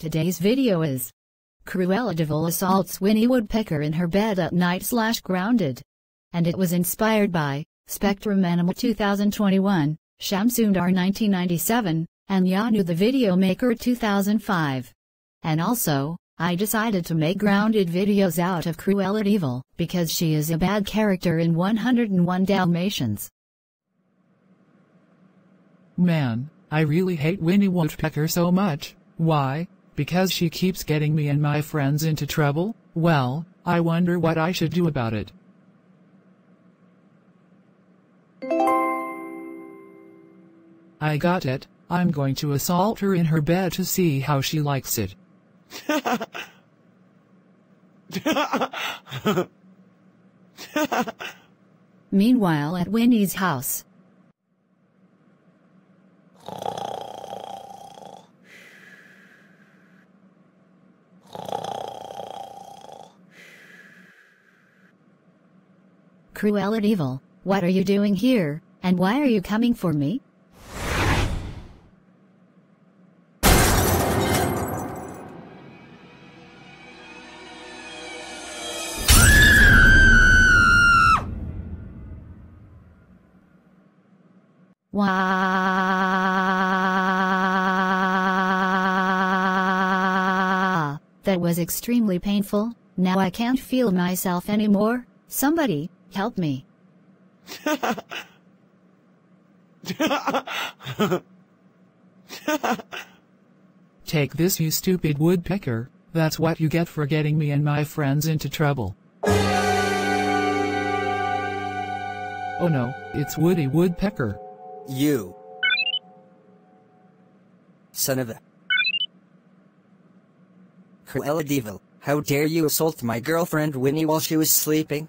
Today's video is Cruella de Vil assaults Winnie Woodpecker in her bed at night slash grounded. And it was inspired by Spectrum Animate 2021, Sham Sundar 1997, and Janu the Video Maker 2005. And also, I decided to make grounded videos out of Cruella de Vil because she is a bad character in 101 Dalmatians. Man, I really hate Winnie Woodpecker so much. Why? Because she keeps getting me and my friends into trouble? Well, I wonder what I should do about it. I got it, I'm going to assault her in her bed to see how she likes it. Meanwhile at Winnie's house. Cruella de Vil, what are you doing here, and why are you coming for me? Wow. That was extremely painful, now I can't feel myself anymore, somebody, help me. Take this you stupid woodpecker, that's what you get for getting me and my friends into trouble. Oh no, it's Woody Woodpecker. You. Son of a. Cruella de Vil, how dare you assault my girlfriend Winnie while she was sleeping?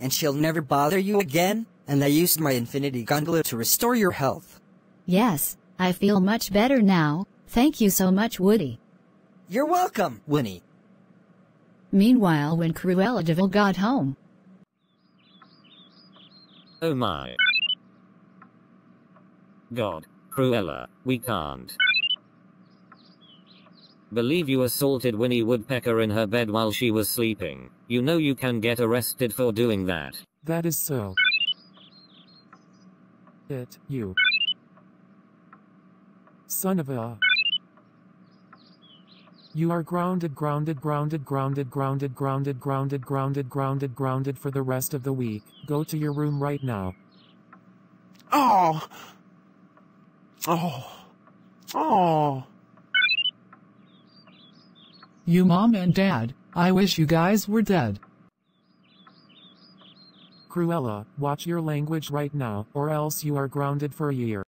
and she'll never bother you again, and I used my infinity gondola to restore your health. Yes, I feel much better now, thank you so much Woody. You're welcome, Winnie. Meanwhile when Cruella de Vil got home, Oh my. God, Cruella, we can't. Believe you assaulted Winnie Woodpecker in her bed while she was sleeping. You know you can get arrested for doing that. That is so. It, you. Son of a. You are grounded, grounded, grounded, grounded, grounded, grounded, grounded, grounded, grounded, grounded for the rest of the week. Go to your room right now. Oh. Oh. Oh. You mom and dad, I wish you guys were dead. Cruella, watch your language right now, or else you are grounded for a year.